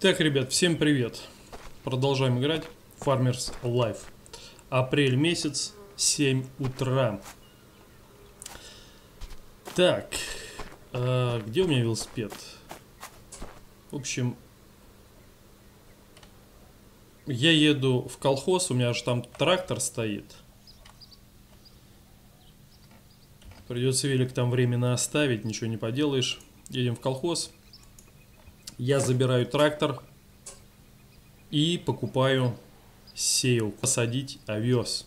Так, ребят, всем привет. Продолжаем играть Farmers Life. Апрель месяц, 7 утра. Так, а где у меня велосипед? В общем, я еду в колхоз, у меня же там трактор стоит. Придется велик там временно оставить, ничего не поделаешь. Едем в колхоз. Я забираю трактор и покупаю сеял. Посадить овес.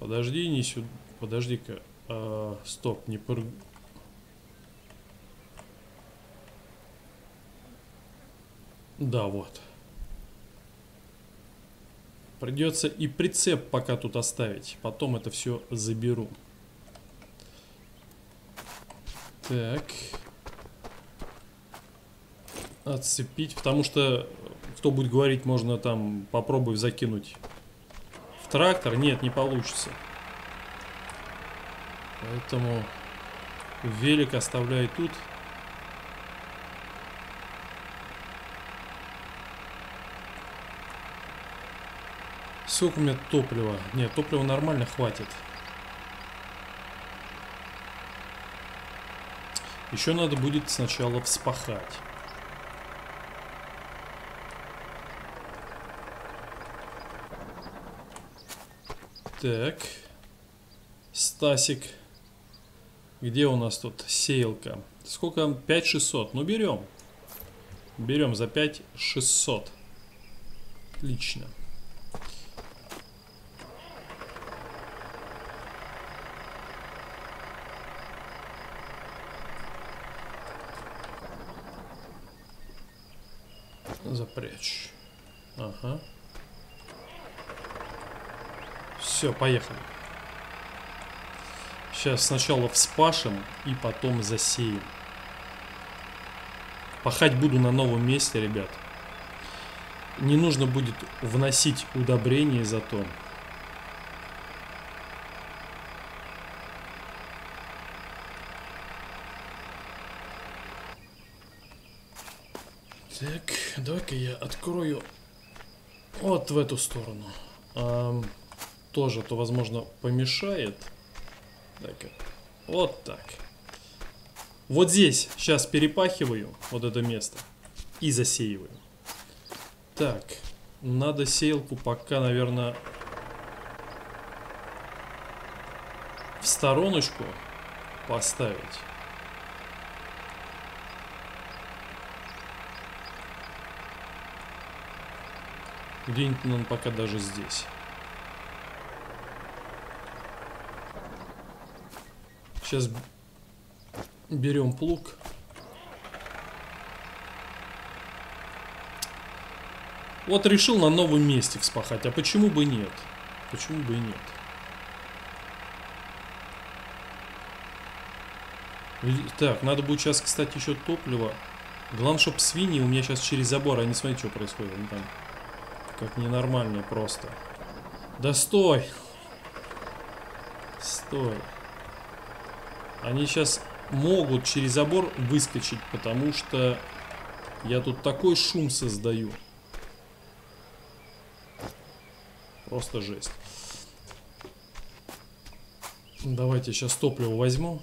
Подожди, не сюда. Подожди-ка. А, стоп, не пр... Да, вот. Придется и прицеп пока тут оставить. Потом это все заберу. Так. Отцепить. Потому что, кто будет говорить, можно там попробовать закинуть в трактор. Нет, не получится. Поэтому велик оставляю тут. Сколько у меня топлива? Нет, топлива нормально хватит. Еще надо будет сначала вспахать. Так. Стасик. Где у нас тут сеялка? Сколько? 5600. Ну, берем. Берем за 5600. Отлично. Ага. Все, поехали. Сейчас сначала вспашем и потом засеем. Пахать буду на новом месте, ребят. Не нужно будет вносить удобрения зато. Так, давай-ка я открою вот в эту сторону. А, тоже, то, возможно, помешает. Так, вот так. Вот здесь сейчас перепахиваю вот это место и засеиваю. Так, надо сеялку пока, наверное, в стороночку поставить. Где-нибудь он пока даже здесь. Сейчас берем плуг. Вот решил на новом месте вспахать. А почему бы нет? Почему бы и нет? Так, надо будет сейчас, кстати, еще топливо. Главное, чтобы свиньи у меня сейчас через забор, а не смотри, что происходит. Они там как ненормальные просто. Да стой! Стой. Они сейчас могут через забор выскочить, потому что я тут такой шум создаю. Просто жесть. Давайте сейчас топливо возьму.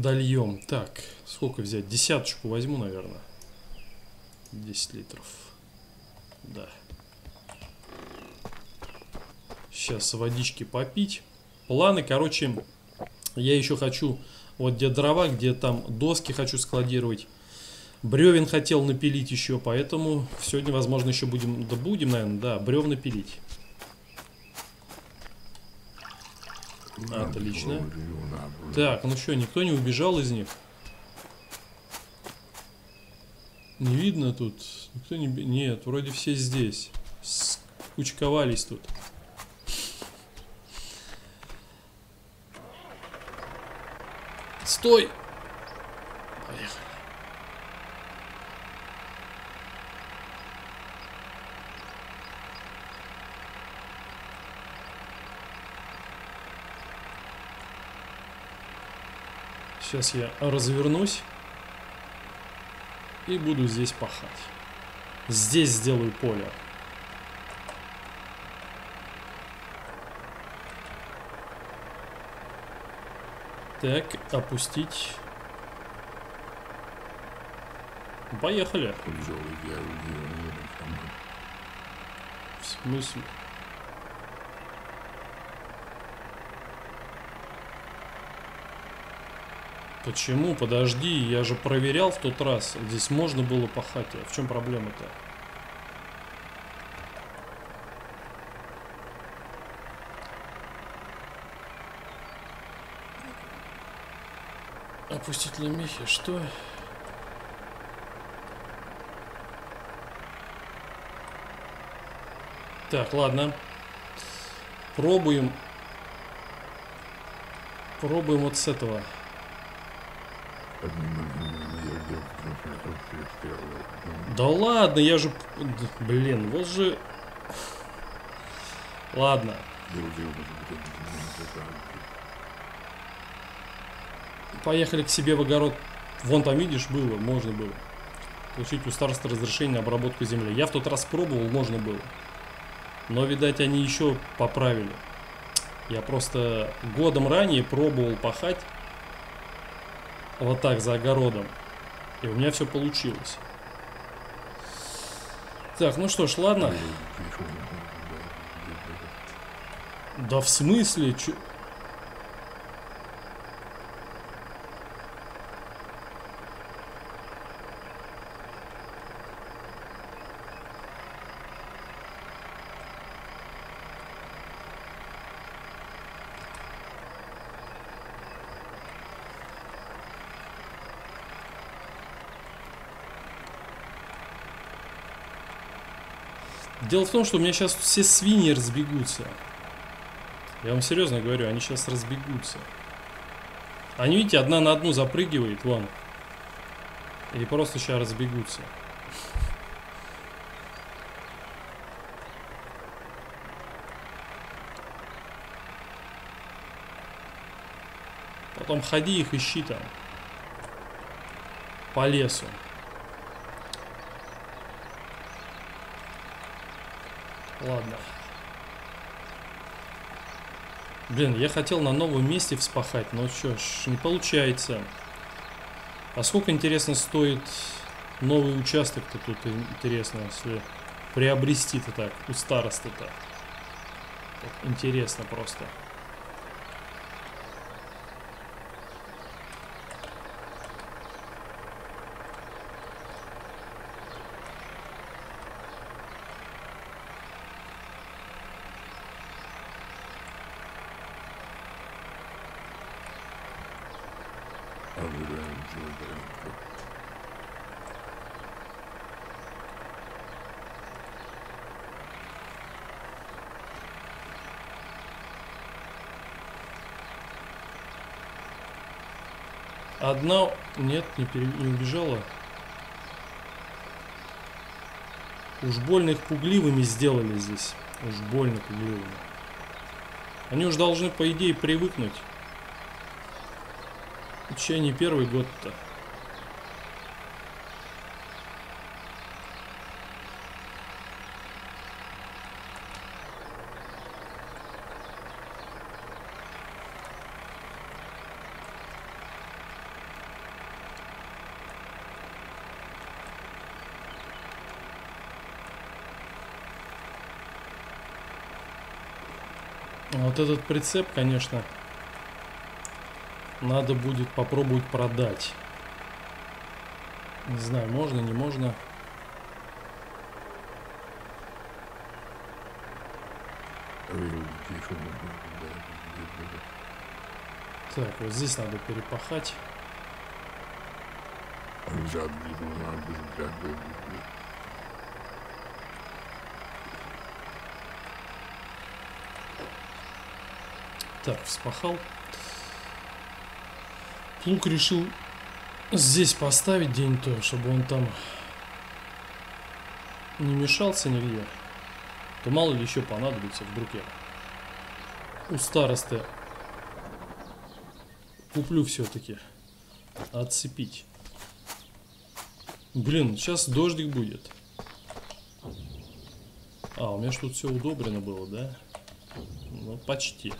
Дольем. Так, сколько взять? Десяточку возьму, наверное. 10 литров. Да. Сейчас водички попить. Планы, короче, я еще хочу, вот где дрова, где там доски хочу складировать. Бревен хотел напилить еще, поэтому сегодня, возможно, еще будем, да будем, наверное, да, бревна пилить. Отлично. Так, ну что, никто не убежал из них? Не видно тут? Никто не... Нет, вроде все здесь. Скучковались тут. Стой! Сейчас я развернусь и буду здесь пахать. Здесь сделаю поле. Так, опустить. Поехали. В смысле? Почему? Подожди, я же проверял в тот раз. Здесь можно было пахать. А в чем проблема-то? Опустить лемехи, что? Так, ладно. Пробуем. Пробуем вот с этого. Да ладно, я же... Блин, вот же... Ладно. Поехали к себе в огород. Вон там, видишь, было, можно было. Получить у староста разрешение на обработку земли. Я в тот раз пробовал, можно было. Но, видать, они еще поправили. Я просто годом ранее пробовал пахать вот так за огородом. И у меня все получилось. Так, ну что ж, ладно. Да в смысле? Чё? Дело в том, что у меня сейчас все свиньи разбегутся. Я вам серьезно говорю, они сейчас разбегутся. Они, видите, одна на одну запрыгивает, вон. И просто сейчас разбегутся. Потом ходи их ищи там. По лесу. Ладно. Блин, я хотел на новом месте вспахать, но что ж, не получается. А сколько, интересно, стоит новый участок-то тут, интересно, если приобрести-то так, у старосты-то? Интересно просто. Одна... Нет, не, пере... не убежала. Уж больно их пугливыми сделали здесь. Уж больно пугливыми. Они уж должны, по идее, привыкнуть. Чай не первый год-то. Вот этот прицеп, конечно, надо будет попробовать продать. Не знаю, можно, не можно. Так, вот здесь надо перепахать. Так, вспахал. Плуг решил здесь поставить день то, чтобы он там не мешался нигде, то мало ли еще понадобится вдруг я у старосты куплю все-таки отцепить. Блин, сейчас дождик будет. А, у меня что тут все удобрено было, да? Ну, почти.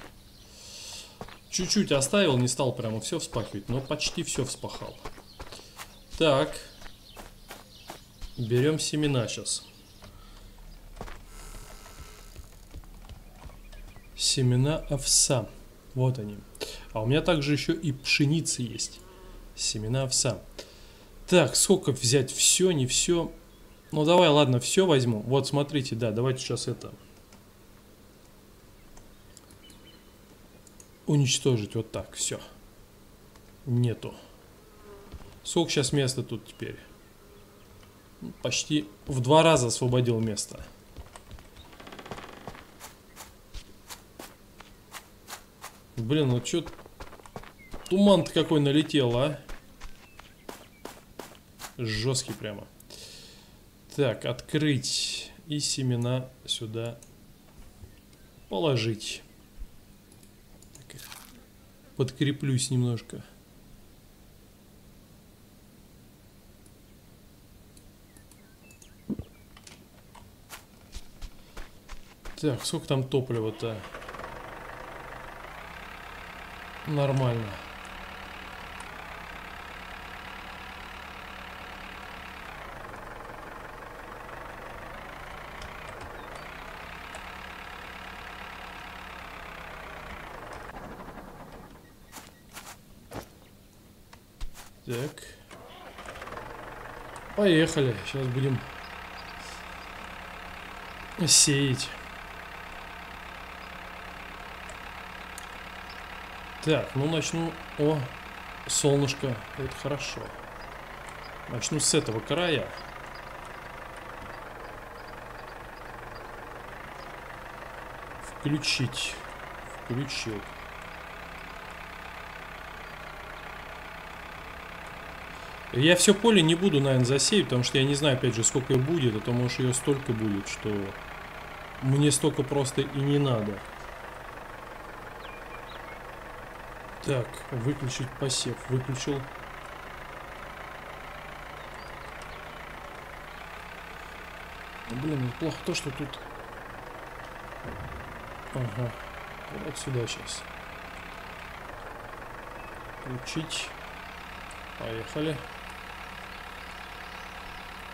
Чуть-чуть оставил, не стал прямо все вспахивать, но почти все вспахал. Так. Берем семена сейчас. Семена овса. Вот они. А у меня также еще и пшеница есть. Семена овса. Так, сколько взять? Все, не все. Ну давай, ладно, все возьму. Вот, смотрите, да, давайте сейчас это... Уничтожить вот так, все. Нету. Сколько сейчас места тут теперь? Почти в два раза освободил место. Блин, ну чё... Туман-то какой налетел, а? Жесткий прямо. Так, открыть. И семена сюда положить. Подкреплюсь немножко. Так, сколько там топлива-то? Нормально. Так. Поехали. Сейчас будем сеять. Так, ну начну... О, солнышко. Это хорошо. Начну с этого края. Включить. Включил. Я все поле не буду, наверное, засеять, потому что я не знаю, опять же, сколько будет, а то, может, ее столько будет, что мне столько просто и не надо. Так, выключить посев. Выключил. Блин, плохо то, что тут... Ага. Вот сюда сейчас. Включить. Поехали.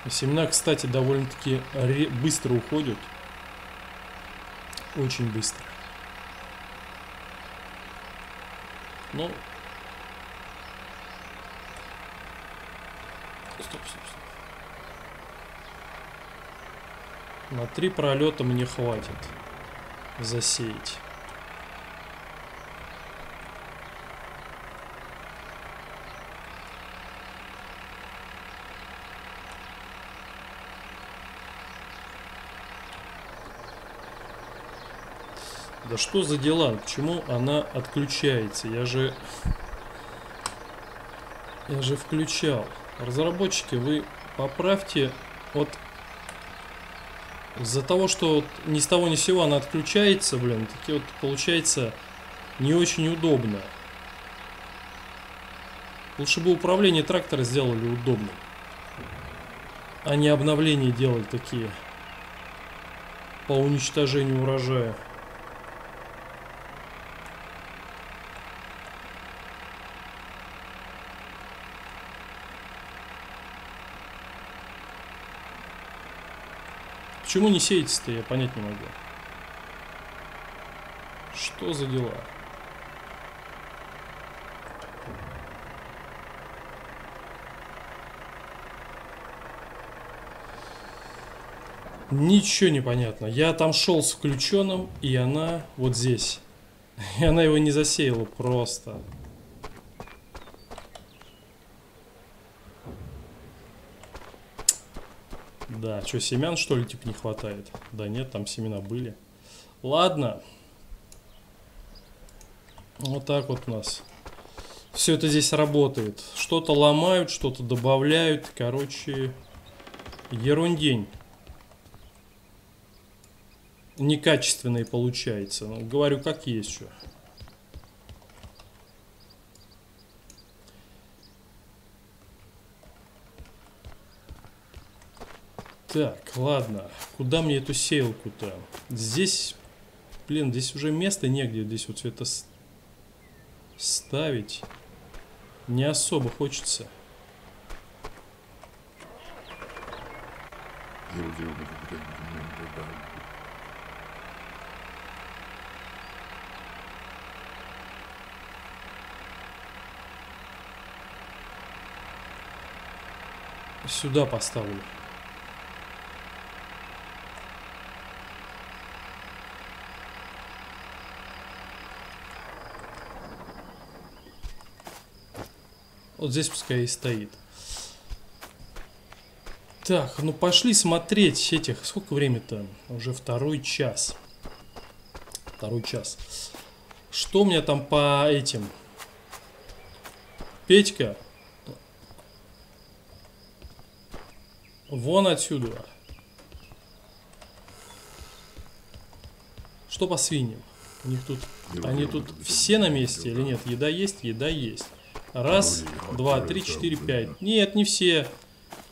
Семена, кстати, довольно-таки быстро уходят. Очень быстро. Ну. Стоп, стоп, стоп. На три пролета мне хватит засеять. Да что за дела? Почему она отключается? Я же... Я же включал. Разработчики, вы поправьте вот из-за того, что вот ни с того ни с сего она отключается, блин, такие вот получается не очень удобно. Лучше бы управление трактора сделали удобным. А не обновления делали такие по уничтожению урожая. Почему не сеется-то, я понять не могу. Что за дела? Ничего не понятно. Я там шел с включенным, и она вот здесь. И она его не засеяла просто. Да, что, семян, что ли, типа, не хватает? Да нет, там семена были. Ладно. Вот так вот у нас все это здесь работает. Что-то ломают, что-то добавляют. Короче, ерундень. Некачественный получается. Ну, говорю, как есть что. Так, ладно. Куда мне эту сеялку-то? Здесь, блин, здесь уже места негде. Здесь вот все это ставить. Не особо хочется. Сюда поставлю. Вот здесь пускай и стоит. Так, ну пошли смотреть этих. Сколько времени-то? Уже второй час. Второй час. Что у меня там по этим? Петька. Вон отсюда. Что по свиньям? У них тут... Они тут все на месте или нет? Еда есть? Еда есть. Раз, два, три, четыре, пять. Нет, не все.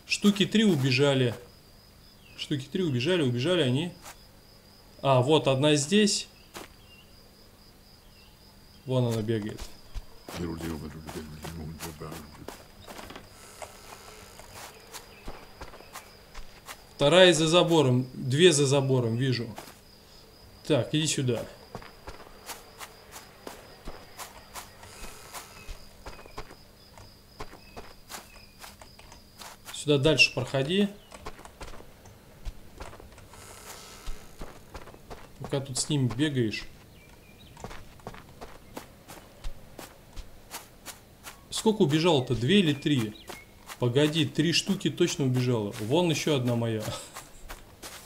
Штуки три убежали. Штуки три убежали, убежали они. А, вот одна здесь. Вон она бегает. Вторая за забором. Две за забором, вижу. Так, иди сюда. Сюда дальше проходи. Пока тут с ним бегаешь. Сколько убежало-то? Две или три? Погоди, три штуки точно убежало. Вон еще одна моя.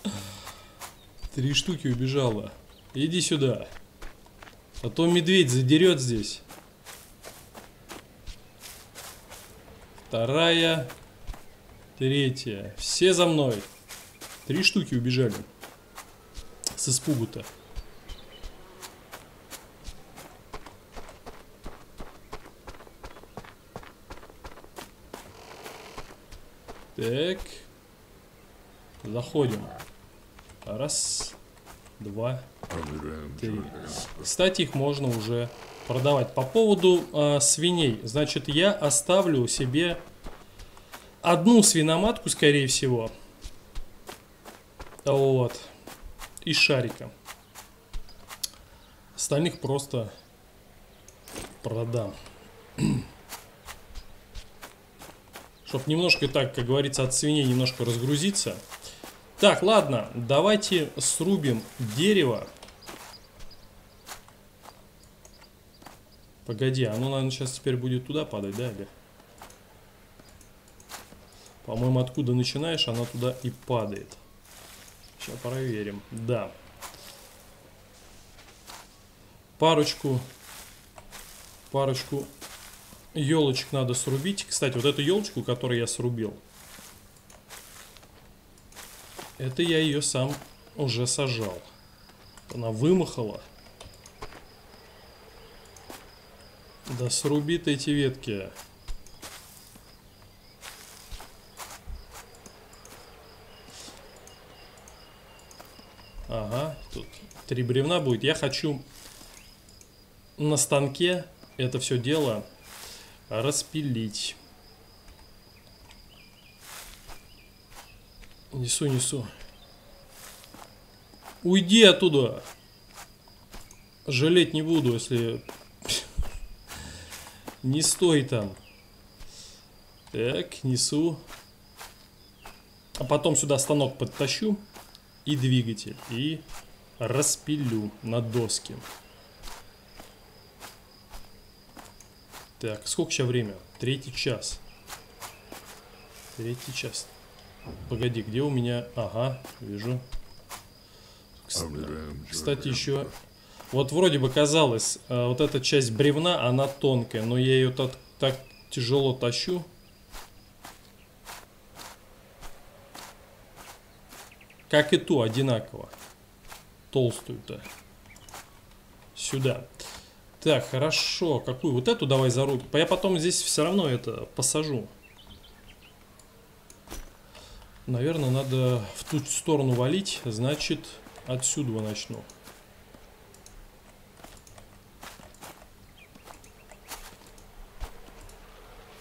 Три штуки убежало. Иди сюда. А то медведь задерет здесь. Вторая. Третья. Все за мной. Три штуки убежали. С испугу-то. Так. Заходим. Раз, два, три. Кстати, их можно уже продавать. По поводу э, свиней. Значит, я оставлю себе одну свиноматку, скорее всего. Вот. Из шарика. Остальных просто продам. Чтоб немножко так, как говорится, от свиней немножко разгрузиться. Так, ладно, давайте срубим дерево. Погоди, оно, наверное, сейчас теперь будет туда падать, да, или? По-моему, откуда начинаешь, она туда и падает. Сейчас проверим. Да. Парочку, парочку елочек надо срубить. Кстати, вот эту елочку, которую я срубил, это я ее сам уже сажал. Она вымахала. Да сруби ты эти ветки. Ага, тут три бревна будет. Я хочу на станке это все дело распилить. Несу, несу. Уйди оттуда. Жалеть не буду, если... Не стой там. Так, несу. А потом сюда станок подтащу и двигатель. И распилю на доски. Так, сколько сейчас время? Третий час. Третий час. Погоди, где у меня... Ага, вижу. Кстати, еще Вот вроде бы казалось, э, вот эта часть бревна, она тонкая, но я ее так, так тяжело тащу. Как и ту, одинаково. Толстую-то. Сюда. Так, хорошо. Какую? Вот эту давай за руки. Я потом здесь все равно это посажу. Наверное, надо в ту сторону валить. Значит, отсюда начну.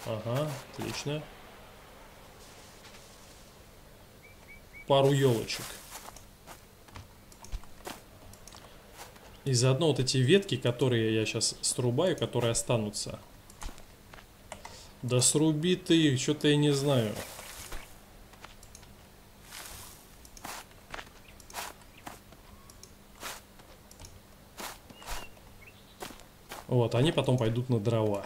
Ага, отлично. Пару елочек. И заодно вот эти ветки, которые я сейчас срубаю, которые останутся. Да сруби ты, что-то я не знаю. Вот, они потом пойдут на дрова.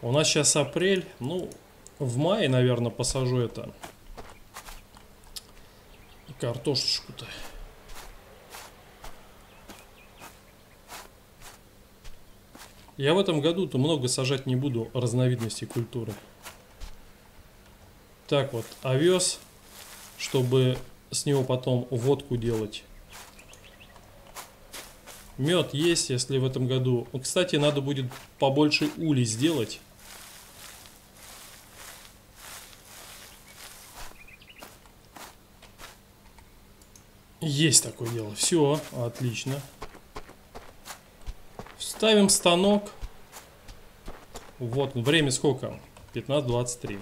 У нас сейчас апрель, ну, в мае, наверное, посажу это картошечку-то. Я в этом году-то много сажать не буду разновидностей культуры. Так вот, овес, чтобы с него потом водку делать. Мед есть, если в этом году. Кстати, надо будет побольше улей сделать. Есть такое дело. Все, отлично. Ставим станок. Вот, время сколько? 15.23.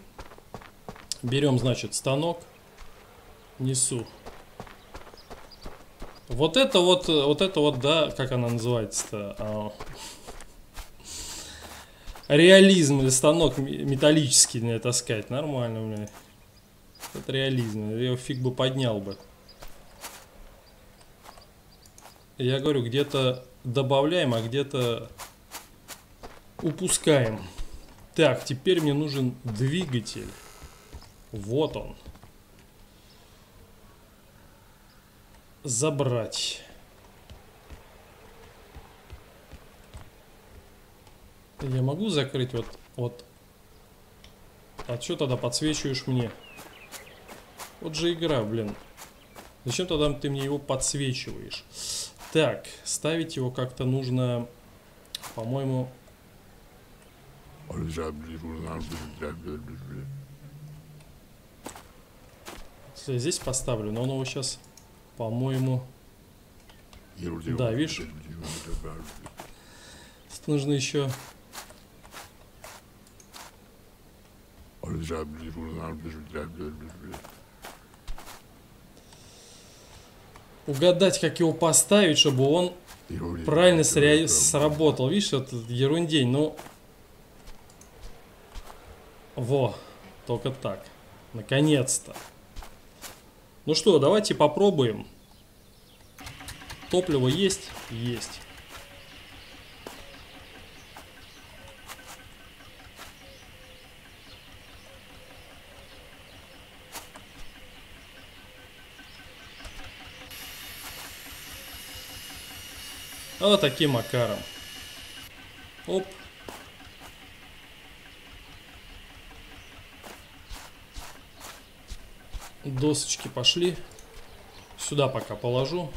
Берем, значит, станок. Несу. Вот это вот, вот это вот, да, как она называется-то? А, реализм или станок металлический мне таскать. Нормально, блин. Это реализм. Я его фиг бы поднял бы. Я говорю, где-то добавляем, а где-то упускаем. Так, теперь мне нужен двигатель. Вот он. Забрать. Я могу закрыть вот, вот. А что тогда подсвечиваешь мне? Вот же игра, блин. Зачем тогда ты мне его подсвечиваешь? Так, ставить его как-то нужно, по-моему... Здесь поставлю, но он его сейчас, по-моему... Да, видишь? Тут нужно еще... угадать, как его поставить, чтобы он правильно сре... сработал. Видишь, это ерундень, ну... Во, только так. Наконец-то. Ну что, давайте попробуем. Топливо есть? Есть. Вот таким макаром. Оп. Досочки пошли. Сюда пока положу.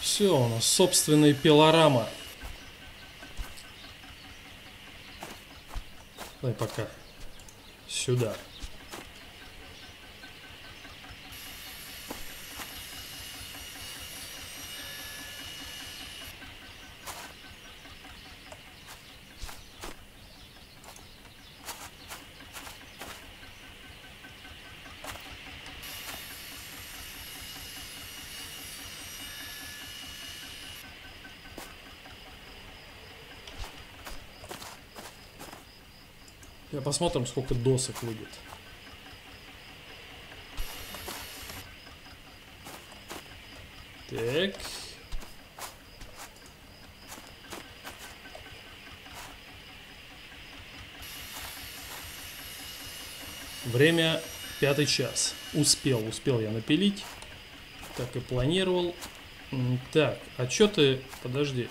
Все, у нас собственная пилорама. Дай пока сюда. посмотрим, сколько досок выйдет. Так. Время пятый час. Успел, успел я напилить. Как и планировал. Так, отчеты. Подожди.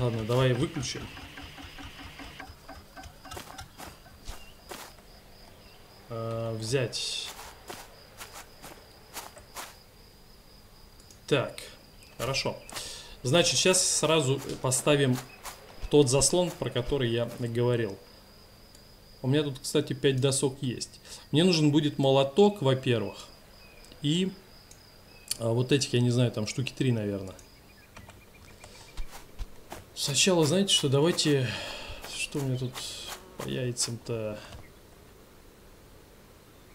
Ладно, давай выключим. Взять. Так, хорошо. Значит, сейчас сразу поставим тот заслон, про который я говорил. У меня тут, кстати, 5 досок есть. Мне нужен будет молоток, во-первых. И а вот этих, я не знаю, там штуки 3, наверное. Сначала, знаете что, давайте... Что у меня тут по яйцам-то...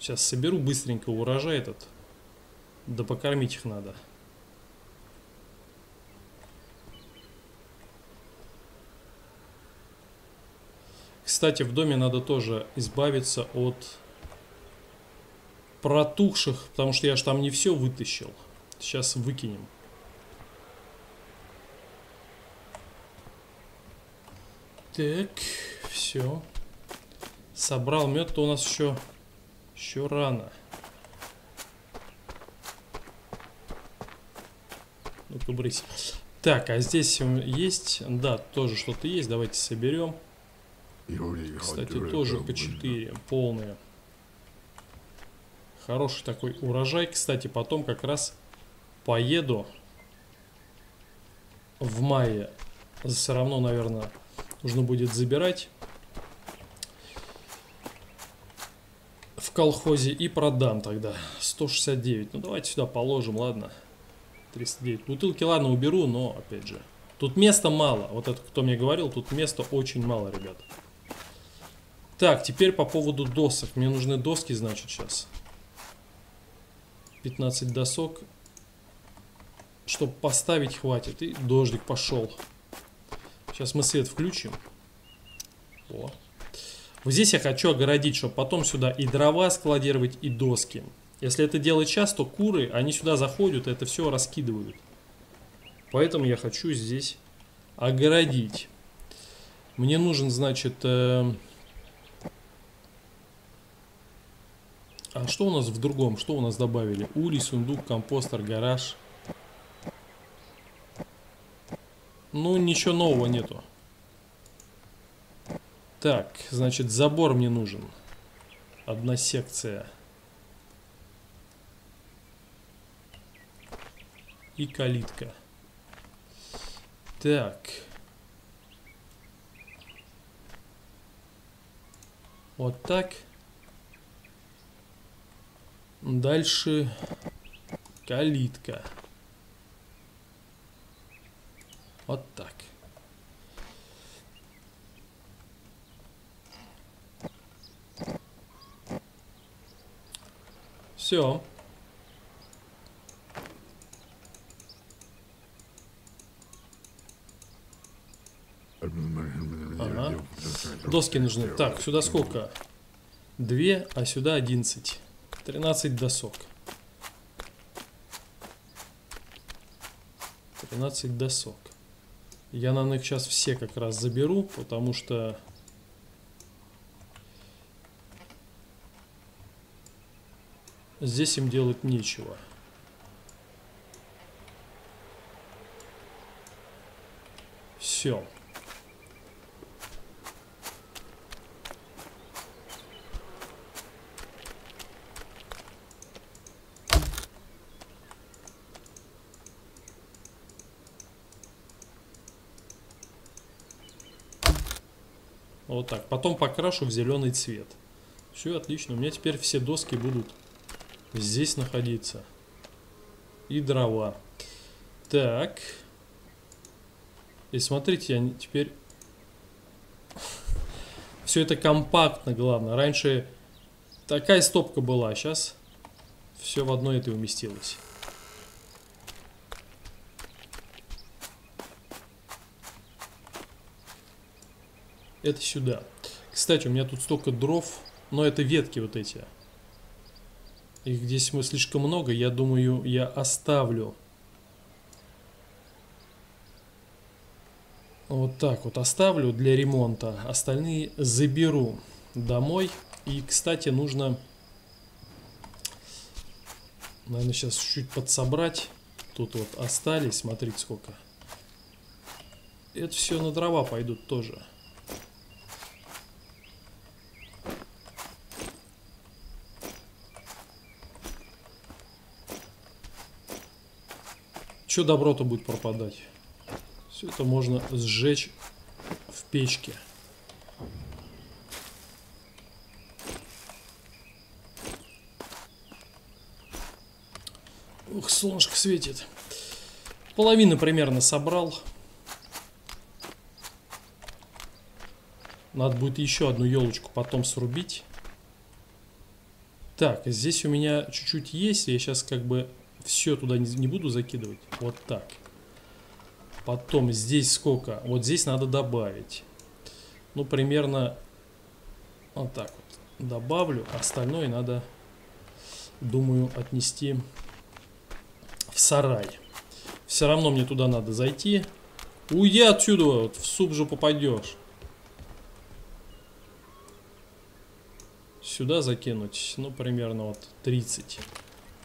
Сейчас соберу быстренько урожай этот. Да покормить их надо. Кстати, в доме надо тоже избавиться от протухших, потому что я же там не все вытащил. Сейчас выкинем. Так, все. Собрал мед-то у нас еще, еще рано. Ну-ка, брысь. Так, а здесь есть, да, тоже что-то есть. Давайте соберем. Кстати, тоже по 4 полные. Хороший такой урожай. Кстати, потом как раз поеду в мае. Все равно, наверное, нужно будет забирать в колхозе и продам тогда. 169. Ну, давайте сюда положим, ладно. 309. Бутылки, ладно, уберу, но, опять же, тут места мало. Вот это, кто мне говорил, тут места очень мало, ребят. Так, теперь по поводу досок. Мне нужны доски, значит, сейчас. 15 досок. Чтобы поставить хватит. И дождик пошел. Сейчас мы свет включим. О. Вот здесь я хочу огородить, чтобы потом сюда и дрова складировать, и доски. Если это делать часто, то куры, они сюда заходят это все раскидывают. Поэтому я хочу здесь огородить. Мне нужен, значит, э, А что у нас в другом? Что у нас добавили? Улей, сундук, компостер, гараж. Ну, ничего нового нету. Так, значит, забор мне нужен. Одна секция. И калитка. Так. Вот так. Дальше калитка. Вот так. Все. Ага. Доски нужны. Так, сюда сколько? Две, а сюда одиннадцать. 13 досок. 13 досок. Я на них сейчас все как раз заберу, потому что... Здесь им делать нечего. Все. Вот так. Потом покрашу в зеленый цвет. Все отлично. У меня теперь все доски будут здесь находиться. И дрова. Так. И смотрите, я теперь... Все это компактно, главное. Раньше такая стопка была, а сейчас все в одной этой уместилось. Это сюда. Кстати, у меня тут столько дров, но это ветки вот эти. Их здесь слишком много, я думаю, я оставлю Вот так вот оставлю для ремонта. Остальные заберу домой. И, кстати, нужно, наверное, сейчас чуть-чуть подсобрать. Тут вот остались, смотрите сколько. Это все на дрова пойдут тоже. Че добро-то будет пропадать? Все это можно сжечь в печке. Ух, солнышко светит. Половину примерно собрал. Надо будет еще одну елочку потом срубить. Так, здесь у меня чуть-чуть есть. Я сейчас как бы все туда не, буду закидывать. Вот так. Потом здесь сколько? Вот здесь надо добавить. Ну, примерно вот так вот. Добавлю. Остальное надо, думаю, отнести в сарай. Все равно мне туда надо зайти. Уйди отсюда, вот, в суп же попадешь. Сюда закинуть, ну, примерно вот 30.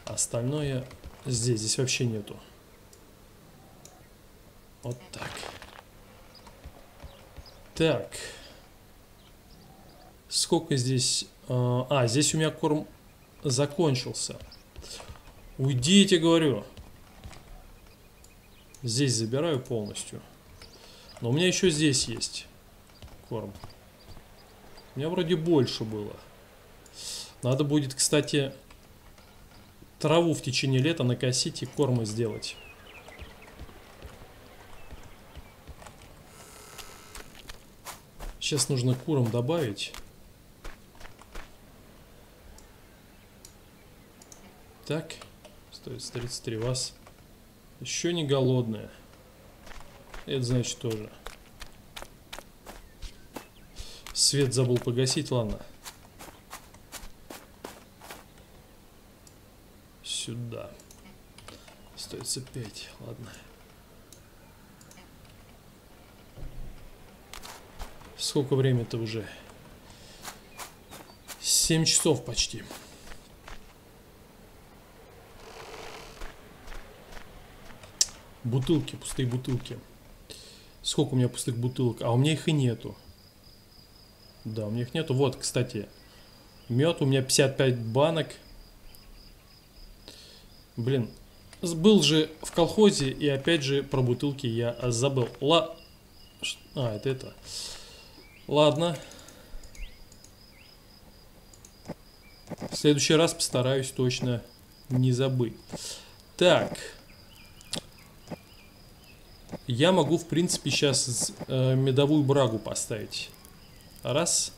Остальное здесь, здесь вообще нету. Вот так. Так. Сколько здесь... А, а, здесь у меня корм закончился. Уйдите, говорю. Здесь забираю полностью. Но у меня еще здесь есть корм. У меня вроде больше было. Надо будет, кстати, траву в течение лета накосить и кормы сделать. Сейчас нужно курам добавить. Так, стоит 33 вас. Еще не голодная. Это значит тоже. Свет забыл погасить, ладно. Сюда. Стоит 5, ладно. Сколько времени-то уже? 7 часов почти. Бутылки, пустые бутылки. Сколько у меня пустых бутылок? А у меня их и нету. Да, у меня их нету. Вот, кстати, мед у меня 55 банок. Блин, был же в колхозе, и опять же про бутылки я забыл. Ла... А, это это. Ладно. В следующий раз постараюсь точно не забыть. Так. Я могу, в принципе, сейчас э, медовую брагу поставить. Раз.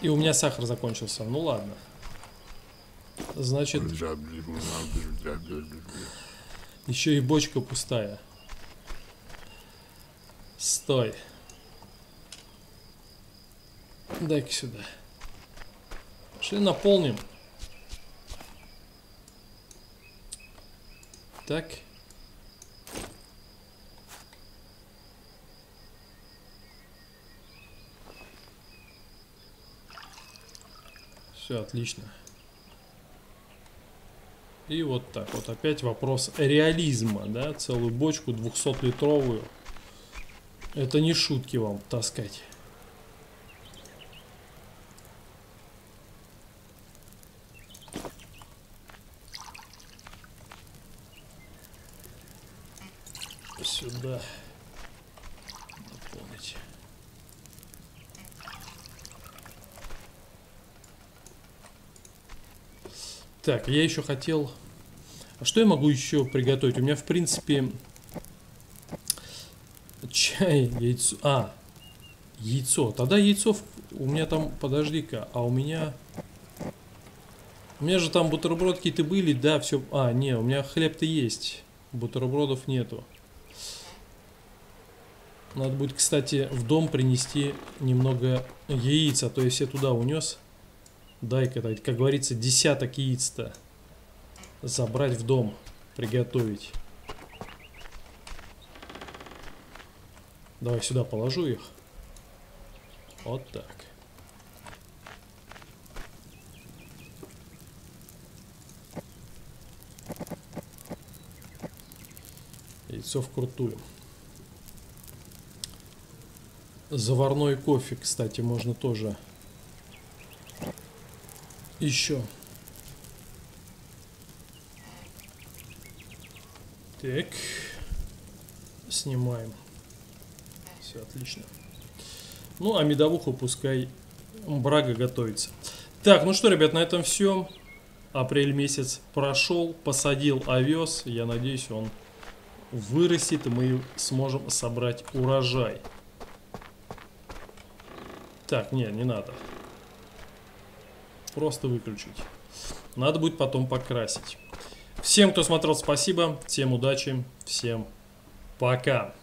И у меня сахар закончился. Ну ладно. Значит... Еще и бочка пустая. Стой. Дай-ка сюда. Пошли наполним. Так. Все, отлично. И вот так вот опять вопрос реализма, да, целую бочку 200-литровую. Это не шутки вам таскать. Сюда. Наполнить. Так, я еще хотел... А что я могу еще приготовить? У меня, в принципе, чай, яйцо... А, яйцо. Тогда яйцо... У меня там... Подожди-ка. А у меня... У меня же там бутерброд какие-то были, да, все... А, не, у меня хлеб-то есть. Бутербродов нету. Надо будет, кстати, в дом принести немного яиц, а то я все туда унес. Дай-ка, как говорится, десяток яиц-то забрать в дом, приготовить. Давай сюда положу их. Вот так. Яйцо вкрутую. Заварной кофе, кстати, можно тоже еще. Так. Снимаем. Все отлично. Ну, а медовуху пускай брага готовится. Так, ну что, ребят, на этом все. Апрель месяц прошел, посадил овес. Я надеюсь, он вырастет, и мы сможем собрать урожай. Так, не, не надо. Просто выключить. Надо будет потом покрасить. Всем, кто смотрел, спасибо. Всем удачи. Всем пока.